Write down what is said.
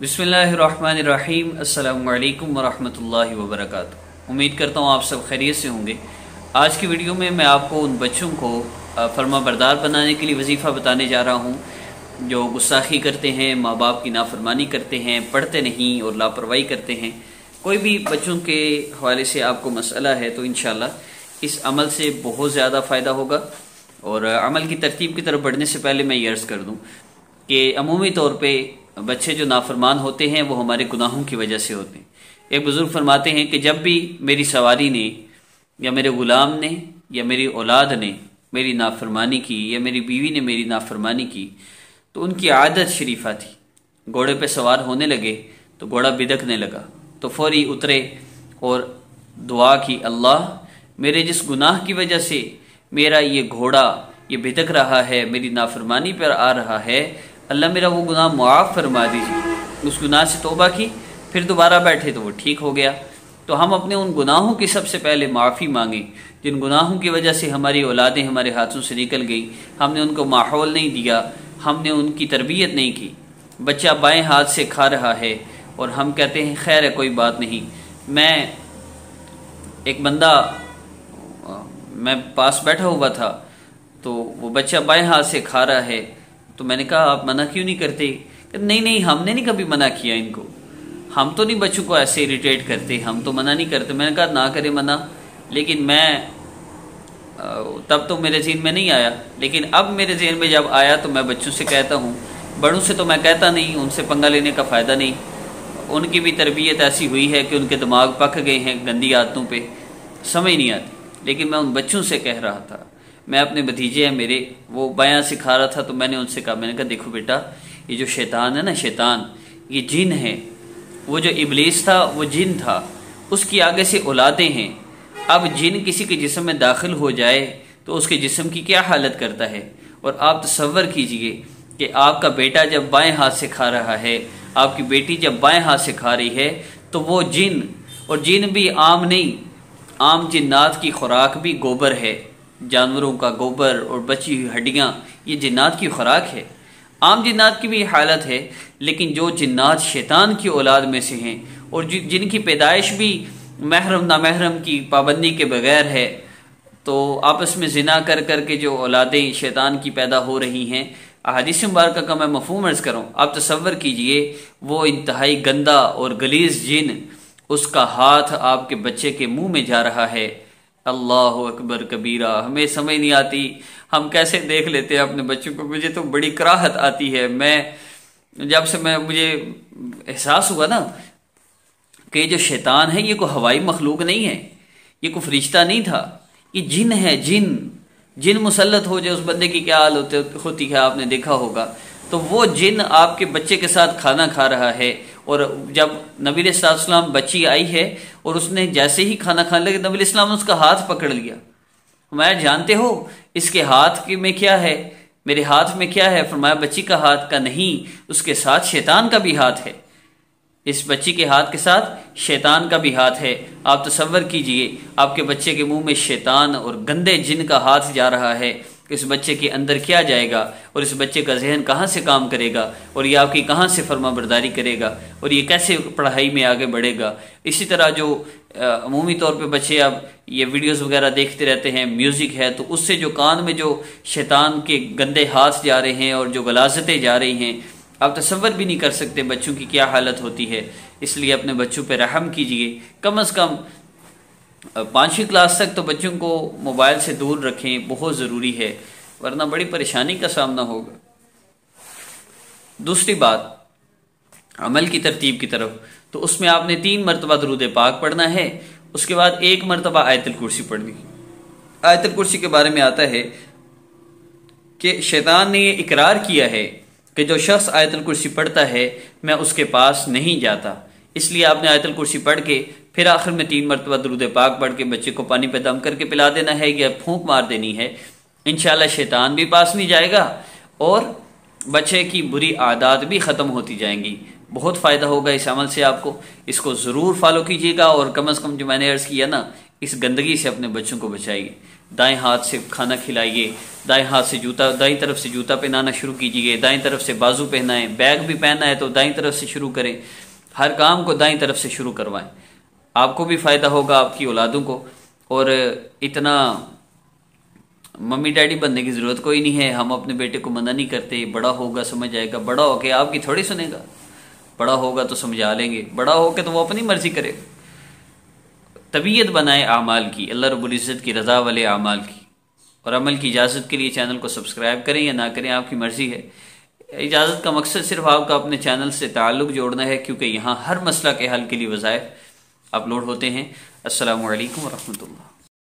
बिसमीम अल्लाम वरहमल वबरक उम्मीद करता हूँ आप सब खैरियत से होंगे। आज की वीडियो में मैं आपको उन बच्चों को फर्मा बरदार बनाने के लिए वजीफ़ा बताने जा रहा हूँ, जो गुस्साखी करते हैं माँ बाप की नाफरमानी करते हैं, पढ़ते नहीं और लापरवाही करते हैं। कोई भी बच्चों के हवाले से आपको मसला है तो इन इस अमल से बहुत ज़्यादा फ़ायदा होगा। और अमल की तरतीब की तरफ़ बढ़ने से पहले मैं ये अर्ज़ कर दूँ कि अमूमी तौर पर बच्चे जो नाफरमान होते हैं, वो हमारे गुनाहों की वजह से होते हैं। एक बुज़ुर्ग फरमाते हैं कि जब भी मेरी सवारी ने, या मेरे ग़ुलाम ने, या मेरी औलाद ने मेरी नाफरमानी की, या मेरी बीवी ने मेरी नाफरमानी की तो उनकी आदत शरीफा थी। घोड़े पे सवार होने लगे तो घोड़ा बिदकने लगा। तो फौरी उतरे और दुआ की, अल्लाह, मेरे जिस गुनाह की वजह से मेरा ये घोड़ा ये भिदक रहा है, मेरी नाफरमानी पर आ रहा है अल्लाह मेरा वो गुनाह मुआफ़ फरमा दीजिए उस गुनाह से तोबा की, फिर दोबारा बैठे तो वो ठीक हो गया। तो हम अपने उन गुनाहों की सबसे पहले माफ़ी मांगे, जिन गुनाहों की वजह से हमारी औलादें हमारे हाथों से निकल गई। हमने उनको माहौल नहीं दिया, हमने उनकी तरबियत नहीं की। बच्चा बाएँ हाथ से खा रहा है, और हम कहते हैं, खैर है कोई बात नहीं। मैं एक बंदा मैं पास बैठा हुआ था तो वो बच्चा बाएँ हाथ से खा रहा है तो मैंने कहा, आप मना क्यों नहीं करते? नहीं नहीं, हमने नहीं कभी मना किया इनको। हम तो नहीं बच्चों को ऐसे इरिटेट करते, हम तो मना नहीं करते। मैंने कहा, ना करें मना। लेकिन मैं तब तो मेरे जेन में नहीं आया। लेकिन अब मेरे जेन में जब आया तो मैं बच्चों से कहता हूँ, बड़ों से तो मैं कहता नहीं, उनसे पंगा लेने का फ़ायदा नहीं। उनकी भी तरबियत ऐसी हुई है कि उनके दिमाग पक गए हैं गंदी आदतों पे। समझ नहीं आती। लेकिन मैं उन बच्चों से कह रहा था। मैं अपने भतीजे हैं, मेरे, वो बयां सिखा रहा था तो मैंने उनसे कहा, मैंने कहा, देखो बेटा, ये जो शैतान है ना, शैतान, ये जिन है, वो जो इबलीस था, वो जिन था, उसकी आगे से औलादे हैं। अब जिन किसी के जिसम में दाखिल हो जाए तो उसके जिसम की क्या हालत करता है? और आप तस्वर कीजिए कि आपका बेटा जब बाएँ हाथ से खा रहा है, आपकी बेटी जब बाएँ हाथ से खा रही है तो वो जिन, और जिन भी आम नहीं, आम जिन्नात की खुराक भी गोबर है। जानवरों का गोबर और बची हुई हड्डियाँ, ये जिन्नात की खुराक है। आम जिन्नात की भी हालत है, लेकिन जो जिन्नात शैतान की औलाद में से हैं और जिनकी पैदाइश भी महरम नामहरम की पाबंदी के बगैर है तो आपस में जिना कर कर के जो औलादें शैतान की पैदा हो रही हैं, अहादीस मुबारक का मैं मफहूम अर्ज़ करूँ, आप तस्वर कीजिए, वो इंतहाई गंदा और गलीज जिन, उसका हाथ आपके बच्चे के मुँह में जा रहा है। अल्लाह अकबर कबीरा, हमें समझ नहीं आती, हम कैसे देख लेते हैं अपने बच्चों को? मुझे तो बड़ी कराहत आती है। मैं, जब से मैं, मुझे एहसास हुआ ना कि जो शैतान है, ये कोई हवाई मखलूक नहीं है। ये कोई फरिश्ता नहीं था। ये जिन है, जिन जिन मुसलत हो जाए उस बंदे की क्या हाल होते होती है आपने देखा होगा। तो वो जिन आपके बच्चे के साथ खाना खा रहा है, और जब नबी इस्लाम बच्ची आई है, और उसने जैसे ही खाना खाने लगे, नबी इस्लाम ने उसका हाथ पकड़ लिया। मैं जानते हो, इसके हाथ में क्या है? मेरे हाथ में क्या है? फरमाया, बच्ची का हाथ का नहीं, उसके साथ शैतान का भी हाथ है। इस बच्ची के हाथ के साथ शैतान का भी हाथ है। आप तसवर कीजिए, आपके बच्चे के मुँह में शैतान और गंदे जिन का हाथ जा रहा है इस बच्चे के अंदर क्या जाएगा और इस बच्चे का जहन कहाँ से काम करेगा और ये आपकी कहाँ से फर्मा बरदारी करेगा और ये कैसे पढ़ाई में आगे बढ़ेगा। इसी तरह जो अमूमी तौर पे बच्चे अब ये वीडियोस वगैरह देखते रहते हैं, म्यूज़िक है तो उससे जो कान में जो शैतान के गंदे हाथ जा रहे हैं और जो गलाजतें जा रही हैं, आप तस्वर भी नहीं कर सकते बच्चों की क्या हालत होती है। इसलिए अपने बच्चों पर रहम कीजिए। कम अज़ कम पाँचवीं क्लास तक तो बच्चों को मोबाइल से दूर रखें बहुत ज़रूरी है, वरना बड़ी परेशानी का सामना होगा। दूसरी बात, अमल की तरतीब की तरफ़ तो उसमें आपने तीन मरतबा दरूद पाक पढ़ना है, उसके बाद एक मरतबा आयतल कुर्सी पढ़नी। आयतल कुर्सी के बारे में आता है कि शैतान ने यह इकरार किया है कि जो शख्स आयतल कुर्सी पढ़ता है, मैं उसके पास नहीं जाता। इसलिए आपने आयतल कुर्सी पढ़ के फिर आखिर में तीन मरतबा दरुद पाक पढ़ के बच्चे को पानी पे दम करके पिला देना है, या फूंक मार देनी है। इनशाला शैतान भी पास नहीं जाएगा और बच्चे की बुरी आदत भी ख़त्म होती जाएँगी। बहुत फ़ायदा होगा इस अमल से आपको। इसको ज़रूर फॉलो कीजिएगा और कम अज़ कम जो मैंने अर्ज़ किया ना, इस गंदगी से अपने बच्चों को बचाइए। दाएँ हाथ से खाना खिलाइए, दाएँ हाथ से जूता दाएँ तरफ़ से जूता पहनाना शुरू कीजिए, दाएँ तरफ़ से बाजू पहनाएँ, बैग भी पहना है तो दाएँ तरफ़ से शुरू करें। हर काम को दाएँ तरफ़ से शुरू करवाएँ। आपको भी फ़ायदा होगा आपकी औलादों को। और इतना मम्मी डैडी बनने की ज़रूरत कोई नहीं है। हम अपने बेटे को मना नहीं करते। बड़ा होगा, समझ आएगा। बड़ा होके आपकी थोड़ी सुनेगा। बड़ा होगा तो समझा लेंगे। बड़ा होके तो वो अपनी मर्ज़ी करे। तबीयत बनाए आमाल की। अल्लाह रबुल्ज़त की रज़ा वाले आमाल की। और अमल की इजाज़त के लिए चैनल को सब्सक्राइब करें या ना करें, आपकी मर्ज़ी है। इजाज़त का मकसद सिर्फ़ आपका अपने चैनल से ताल्लुक़ जोड़ना है, क्योंकि यहाँ हर मसला के हल के लिए वज़ायफ अपलोड होते हैं। असलकम वरहमल